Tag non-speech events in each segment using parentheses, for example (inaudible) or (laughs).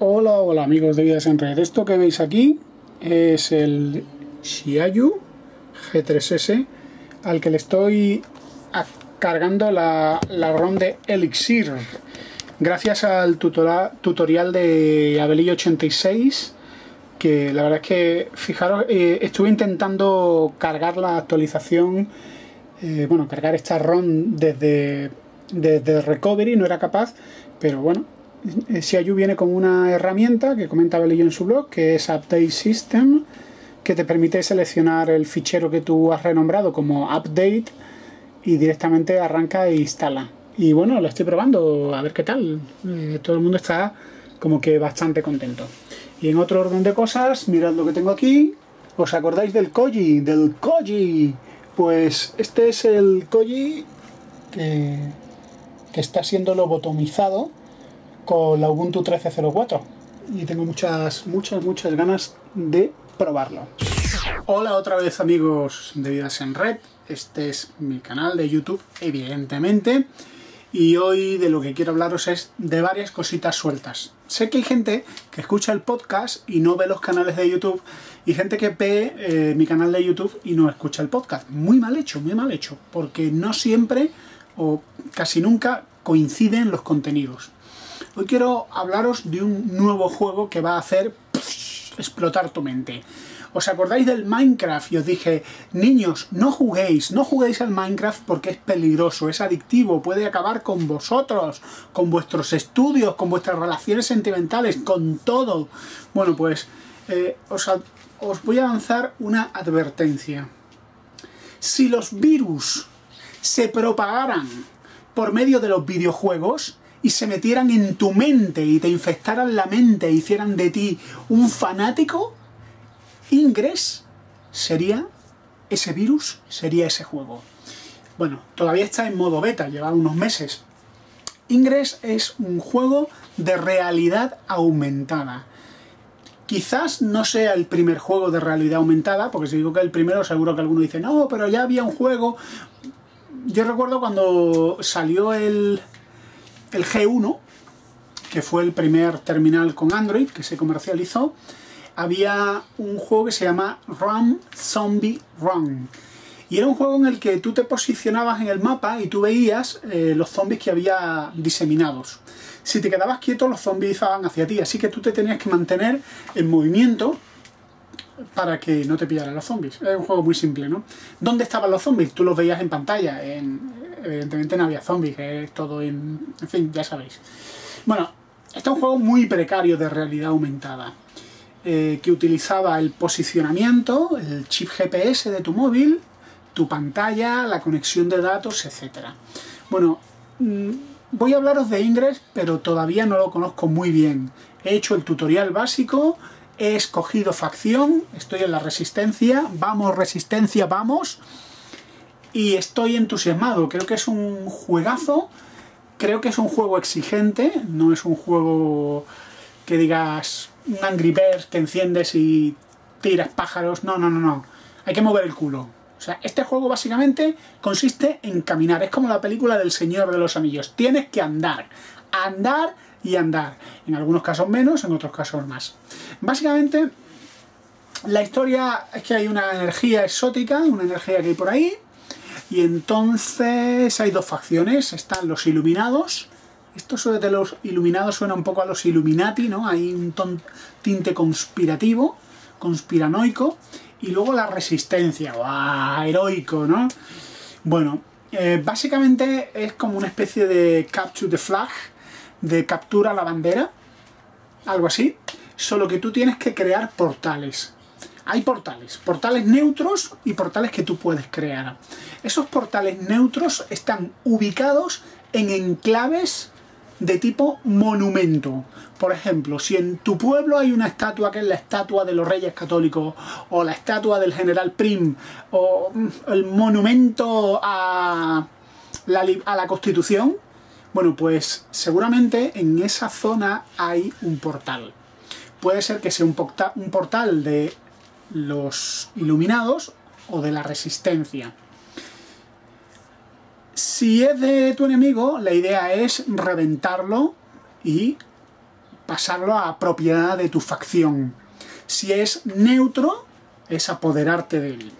Hola, hola amigos de Vidas en Red. Esto que veis aquí es el Xiaoyu G3S al que le estoy cargando la, ROM de Elixir. Gracias al tutorial de Abelillo86 que la verdad es que, fijaros, eh, estuve intentando cargar la actualización, eh, bueno, cargar esta ROM desde, desde Recovery, no era capaz, pero bueno, Xiaoyu viene con una herramienta que comenta Belillo en su blog, que es Update System, que te permite seleccionar el fichero que tú has renombrado como update y directamente arranca e instala. Y bueno, lo estoy probando, a ver qué tal. Eh, todo el mundo está como que bastante contento. Y en otro orden de cosas, mirad lo que tengo aquí. ¿Os acordáis del Koji? Del Koji. Pues este es el Koji que, que está siendo lobotomizado con la Ubuntu 13.04 y tengo muchas, muchas, muchas ganas de probarlo. Hola otra vez amigos de Vidas en Red, este es mi canal de YouTube evidentemente y hoy de lo que quiero hablaros es de varias cositas sueltas. Sé que hay gente que escucha el podcast y no ve los canales de YouTube y gente que ve eh, mi canal de YouTube y no escucha el podcast. Muy mal hecho, muy mal hecho, porque no siempre o casi nunca coinciden los contenidos. Hoy quiero hablaros de un nuevo juego que va a hacer explotar tu mente. ¿Os acordáis del Minecraft? Y os dije, niños, no juguéis, no juguéis al Minecraft porque es peligroso, es adictivo, puede acabar con vosotros, con vuestros estudios, con vuestras relaciones sentimentales, con todo. Bueno, pues eh, os, os voy a lanzar una advertencia. Si los virus se propagaran por medio de los videojuegos, y se metieran en tu mente y te infectaran la mente e hicieran de ti un fanático, Ingress sería ese virus, sería ese juego. Bueno, todavía está en modo beta, lleva unos meses. Ingress es un juego de realidad aumentada. Quizás no sea el primer juego de realidad aumentada, porque si digo que el primero seguro que alguno dice, no, pero ya había un juego. Yo recuerdo cuando salió el, el G1, que fue el primer terminal con Android que se comercializó, había un juego que se llama Run Zombie Run. Y era un juego en el que tú te posicionabas en el mapa y tú veías eh, los zombies que había diseminados. Si te quedabas quieto, los zombies iban hacia ti, así que tú te tenías que mantener en movimiento para que no te pillaran los zombies. Es un juego muy simple, ¿no? ¿Dónde estaban los zombies? Tú los veías en pantalla. evidentemente no había zombies, es todo en... En fin, ya sabéis. Bueno, este es un juego muy precario de realidad aumentada. Eh, que utilizaba el posicionamiento, el chip GPS de tu móvil, tu pantalla, la conexión de datos, etc. Bueno, mm, voy a hablaros de Ingress, pero todavía no lo conozco muy bien. He hecho el tutorial básico, he escogido facción, estoy en la resistencia, vamos resistencia, vamos, y estoy entusiasmado, creo que es un juegazo, creo que es un juego exigente, no es un juego que digas un Angry Birds que enciendes y tiras pájaros, no, no, no, no, hay que mover el culo. O sea, este juego básicamente consiste en caminar, es como la película del Señor de los Anillos, tienes que andar, andar y andar. En algunos casos menos, en otros casos más. Básicamente, la historia es que hay una energía exótica, una energía que hay por ahí, y entonces hay dos facciones. Están los iluminados. Esto de los iluminados suena un poco a los Illuminati, ¿no? Hay un tinte conspirativo, conspiranoico. Y luego la resistencia, ¡guau! Heroico, ¿no? Bueno, eh, básicamente es como una especie de capture the flag, de captura la bandera, algo así, solo que tú tienes que crear portales. Hay portales, portales neutros y portales que tú puedes crear. Esos portales neutros están ubicados en enclaves de tipo monumento. Por ejemplo, si en tu pueblo hay una estatua que es la estatua de los reyes católicos, o la estatua del general Prim, o mm, el monumento a la, a la Constitución, bueno, pues seguramente en esa zona hay un portal. Puede ser que sea un, portal de los iluminados o de la resistencia. Si es de tu enemigo, la idea es reventarlo y pasarlo a propiedad de tu facción. Si es neutro, es apoderarte de él.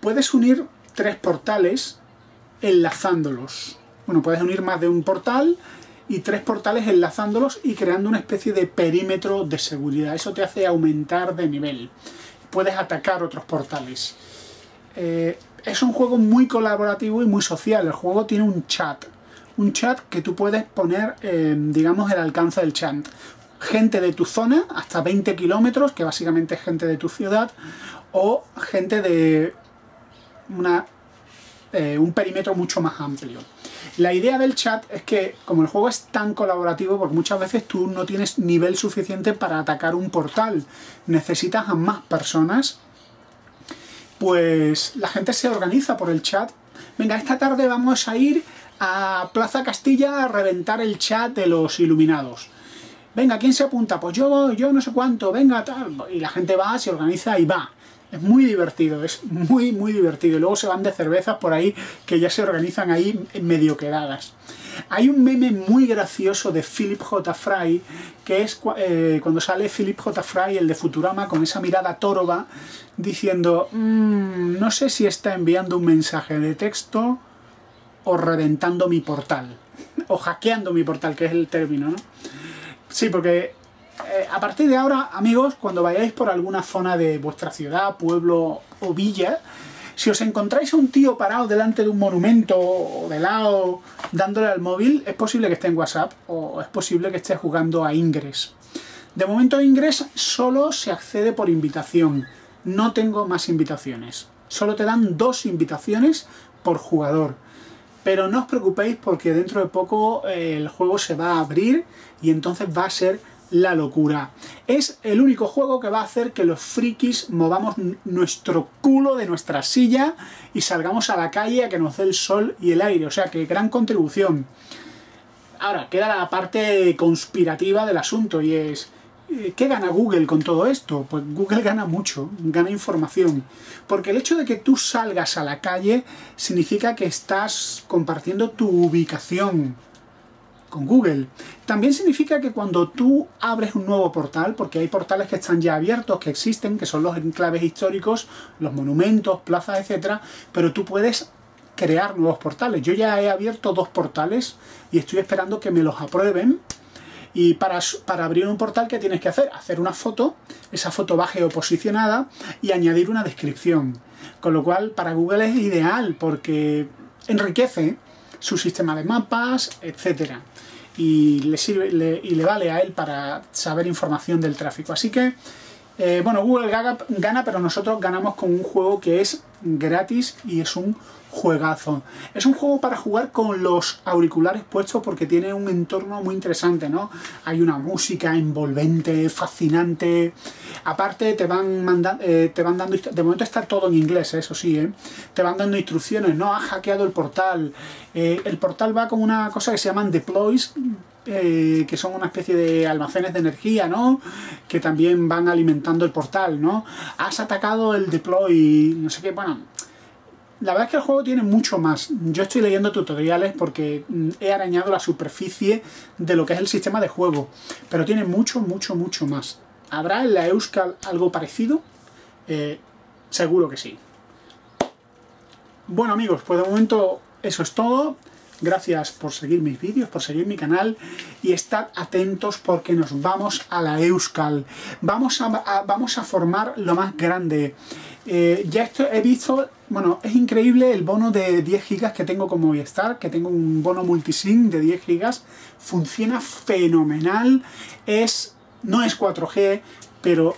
Puedes unir tres portales enlazándolos. Bueno, puedes unir más de un portal y tres portales enlazándolos y creando una especie de perímetro de seguridad. Eso te hace aumentar de nivel. Puedes atacar otros portales. Eh, es un juego muy colaborativo y muy social. El juego tiene un chat. Un chat que tú puedes poner, eh, digamos, el alcance del chat. Gente de tu zona, hasta 20 kilómetros, que básicamente es gente de tu ciudad, o gente de una, eh, un perímetro mucho más amplio. La idea del chat es que, como el juego es tan colaborativo, porque muchas veces tú no tienes nivel suficiente para atacar un portal, necesitas a más personas, pues la gente se organiza por el chat. Venga, esta tarde vamos a ir a Plaza Castilla a reventar el chat de los iluminados. Venga, ¿quién se apunta? Pues yo, yo no sé cuánto, venga, tal. Y la gente va, se organiza y va. Es muy divertido, es muy, muy divertido. Y luego se van de cervezas por ahí que ya se organizan ahí medio quedadas. Hay un meme muy gracioso de Philip J. Fry, que es eh, cuando sale Philip J. Fry, el de Futurama, con esa mirada toroba, diciendo, mm, no sé si está enviando un mensaje de texto o reventando mi portal, (laughs) o hackeando mi portal, que es el término, ¿no? Sí, porque eh, a partir de ahora, amigos, cuando vayáis por alguna zona de vuestra ciudad, pueblo o villa, si os encontráis a un tío parado delante de un monumento o de lado dándole al móvil, es posible que esté en WhatsApp o es posible que esté jugando a Ingress. De momento Ingress solo se accede por invitación. No tengo más invitaciones. Solo te dan dos invitaciones por jugador. Pero no os preocupéis porque dentro de poco eh, el juego se va a abrir y entonces va a ser la locura. Es el único juego que va a hacer que los frikis movamos nuestro culo de nuestra silla y salgamos a la calle a que nos dé el sol y el aire. O sea que gran contribución. Ahora, queda la parte conspirativa del asunto y es... Eh, ¿Qué gana Google con todo esto? Pues Google gana mucho, gana información. Porque el hecho de que tú salgas a la calle significa que estás compartiendo tu ubicación con Google. También significa que cuando tú abres un nuevo portal, porque hay portales que están ya abiertos, que existen, que son los enclaves históricos, los monumentos, plazas, etcétera, pero tú puedes crear nuevos portales. Yo ya he abierto dos portales y estoy esperando que me los aprueben. Y para, para abrir un portal, ¿qué tienes que hacer? Hacer una foto, esa foto va geoposicionada y añadir una descripción. Con lo cual, para Google es ideal porque enriquece su sistema de mapas, etcétera y le, sirve, y le vale a él para saber información del tráfico. Así que, eh, bueno, Google gana, pero nosotros ganamos con un juego que es gratis y es un juegazo. Es un juego para jugar con los auriculares puestos porque tiene un entorno muy interesante, ¿no? Hay una música envolvente, fascinante. Aparte te van mandando, eh, te van dando, de momento está todo en inglés, eso sí, ¿eh? Te van dando instrucciones, ¿no? Ha hackeado el portal. Eh, el portal va con una cosa que se llaman deploys, que son una especie de almacenes de energía, ¿no? Que también van alimentando el portal, ¿no? Has atacado el deploy, no sé qué, bueno, la verdad es que el juego tiene mucho más. Yo estoy leyendo tutoriales porque mm, he arañado la superficie de lo que es el sistema de juego. Pero tiene mucho, mucho, mucho más. ¿Habrá en la Euskal algo parecido? Eh, seguro que sí. Bueno amigos, pues de momento eso es todo. Gracias por seguir mis vídeos, por seguir mi canal y estad atentos porque nos vamos a la Euskal. Vamos a, formar lo más grande. Eh, ya esto he visto, bueno, es increíble el bono de 10 gigas que tengo con Movistar, que tengo un bono multisim de 10 gigas, funciona fenomenal, es, no es 4G, pero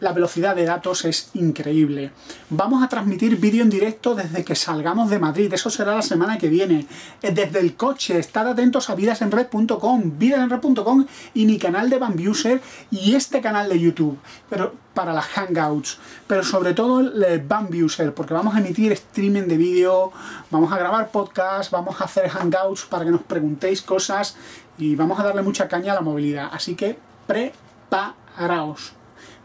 la velocidad de datos es increíble. Vamos a transmitir vídeo en directo desde que salgamos de Madrid, eso será la semana que viene. Eh, desde el coche, estad atentos a vidasenred.com, vidasenred.com y mi canal de Bambuser y este canal de YouTube, pero para las Hangouts, pero sobre todo el Bambuser, porque vamos a emitir streaming de vídeo, vamos a grabar podcast, vamos a hacer Hangouts para que nos preguntéis cosas y vamos a darle mucha caña a la movilidad. Así que preparaos.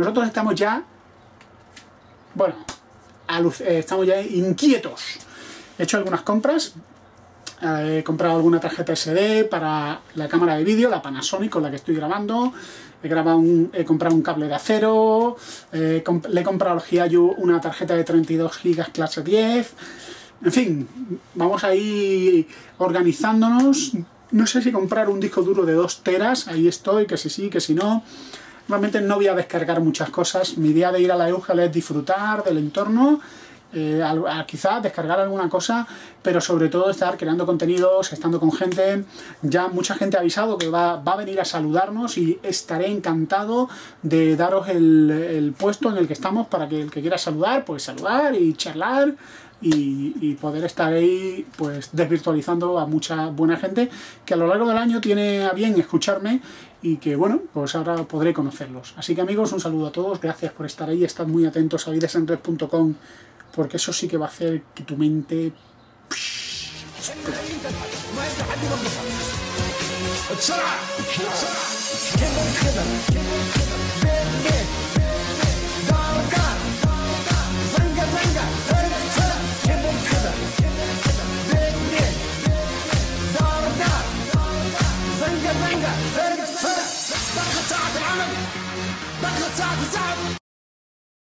Nosotros estamos ya, bueno, eh, estamos ya inquietos. He hecho algunas compras. Eh, he comprado alguna tarjeta SD para la cámara de vídeo, la Panasonic con la que estoy grabando. He, comprado un cable de acero. le he comprado al Hiayu una tarjeta de 32 GB clase 10. En fin, vamos a ir organizándonos. No sé si comprar un disco duro de 2 teras, ahí estoy, que si sí, que si no. Normalmente no voy a descargar muchas cosas. Mi idea de ir a la Euskal es disfrutar del entorno eh, quizás descargar alguna cosa, pero sobre todo estar creando contenidos, estando con gente. Ya mucha gente ha avisado que va, a venir a saludarnos y estaré encantado de daros el, puesto en el que estamos para que el que quiera saludar, pues saludar y charlar y, poder estar ahí pues desvirtualizando a mucha buena gente que a lo largo del año tiene a bien escucharme y que bueno, pues ahora podré conocerlos. Así que amigos, un saludo a todos, gracias por estar ahí, estad muy atentos a videsendred.com porque eso sí que va a hacer que tu mente... time is up.